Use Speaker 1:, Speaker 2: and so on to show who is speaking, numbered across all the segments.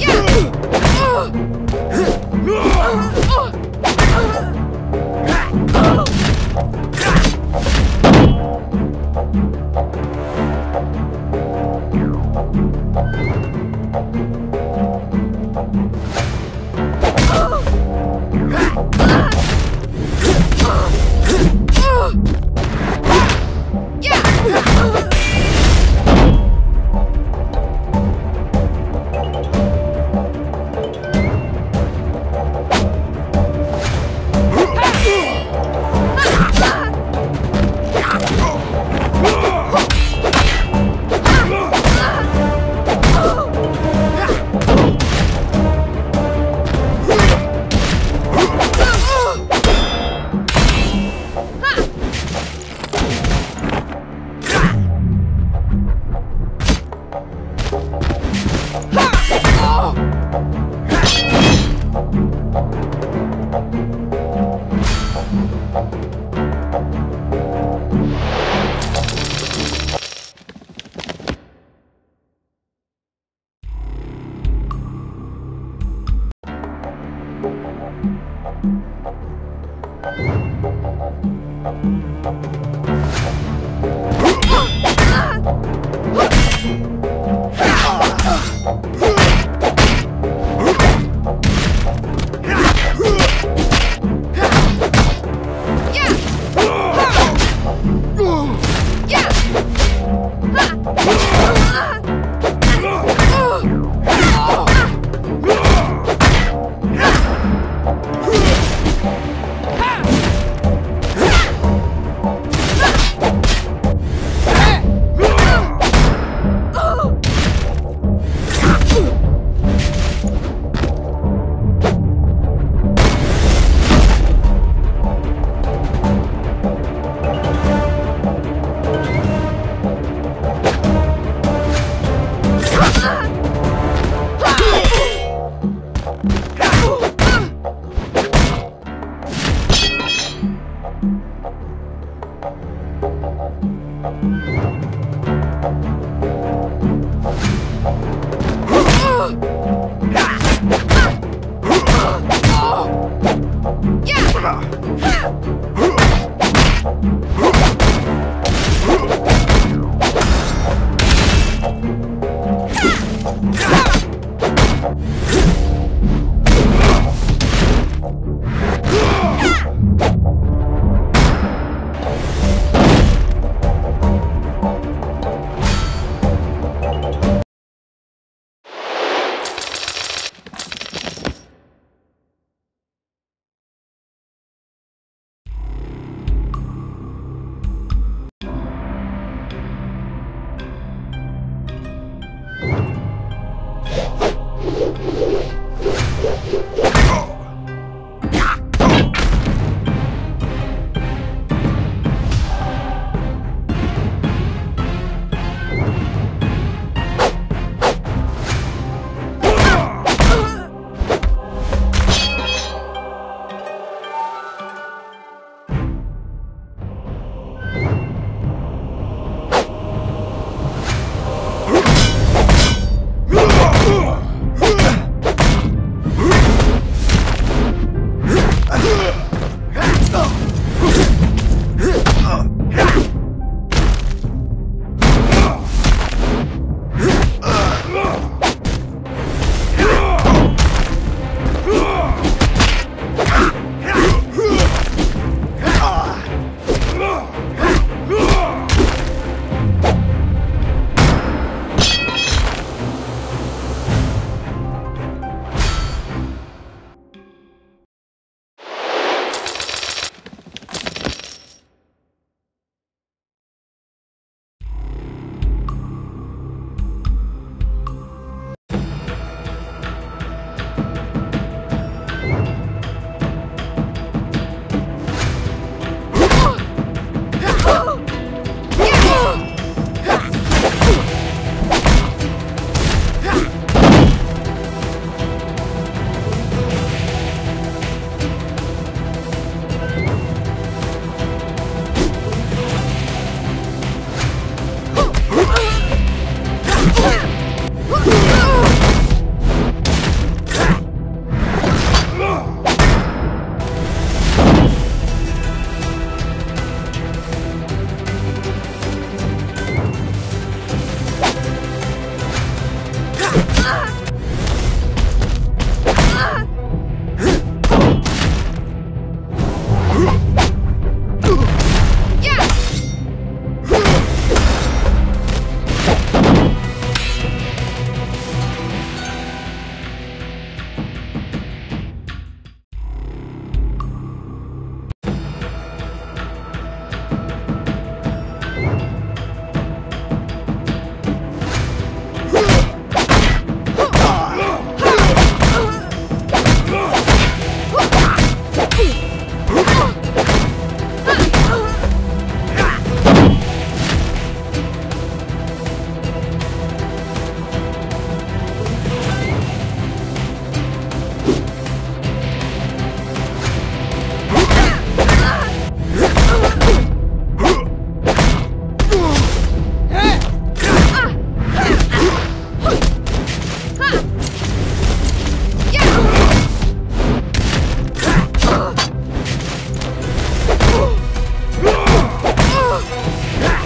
Speaker 1: Yeah! Yeah!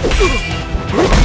Speaker 1: Hum.